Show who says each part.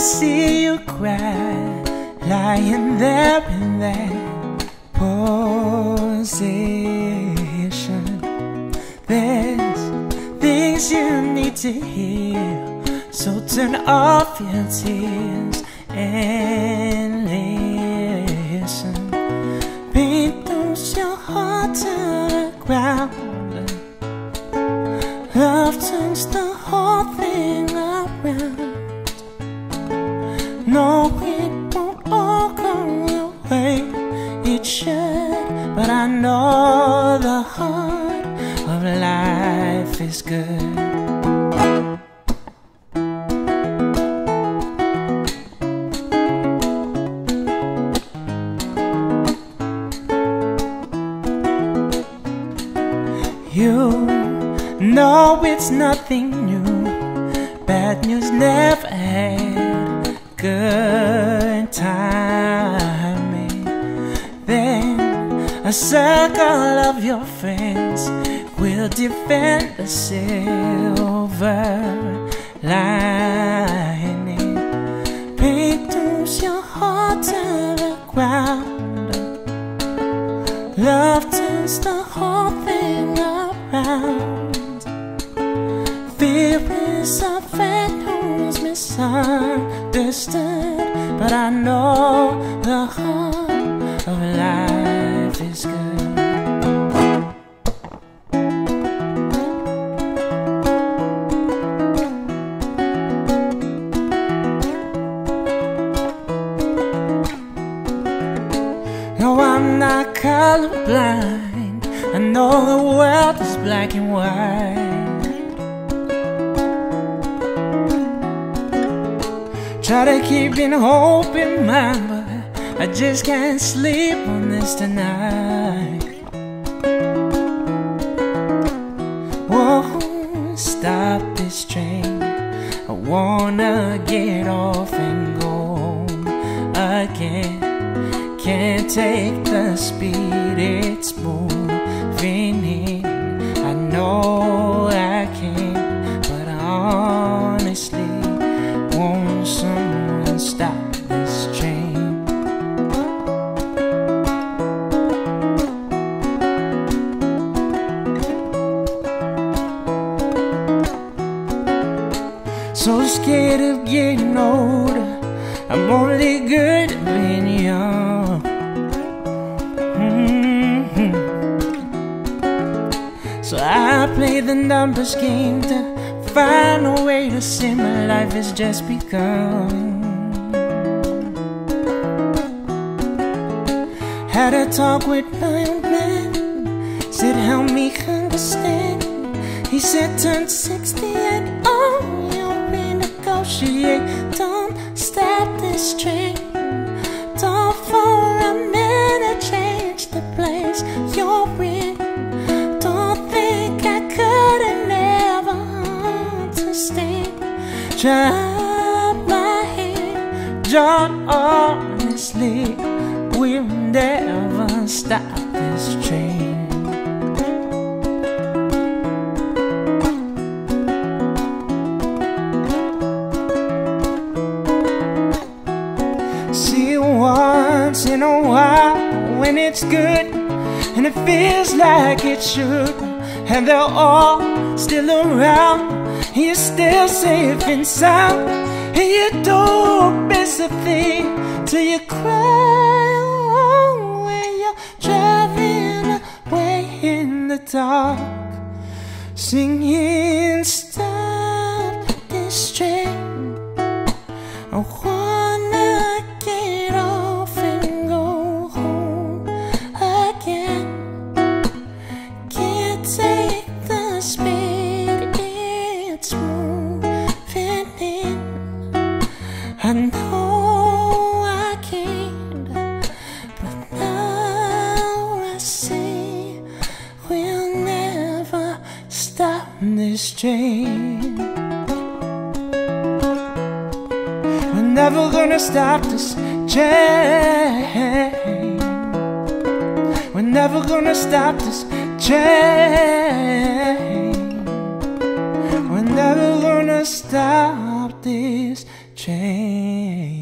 Speaker 1: see you cry, lying there in that position. There's things you need to hear, so turn off your tears and listen. Beat those your heart to the ground. Love turns the whole thing No, it won't all go your way. It should, but I know the heart of life is good. You know it's nothing new. Bad news never had good timing. Then a circle of your friends will defend the silver lining. Throws your heart to the ground. Love turns the whole thing around. Fear is a friend who's misunderstood, but I know the heart of life is good. No, I'm not colorblind. I know the world is black and white. Try to keep in hope in mind, but I just can't sleep on this tonight. Whoa, stop this train. I wanna get off and go again. Can't take the speed it's moving So scared of getting older. I'm only good at being young. Mhm. So I play the numbers game to find a way to see my life has just begun. Had a talk with my old man, said help me understand. He said turn 68, oh, you'll renegotiate. Don't stop this train. Don't for a minute change the place you're in. Don't think I could have never understand. Drop my head, John, honestly, we'll never stop this train. Once in a while when it's good and it feels like it should. And they're all still around. You're still safe and sound. And you don't miss a thing till you cry oh, when you're driving away in the dark. Singing, I know I can't, but now I see we'll never stop this train. We're never gonna stop this train. We're never gonna stop this train. Stop this change.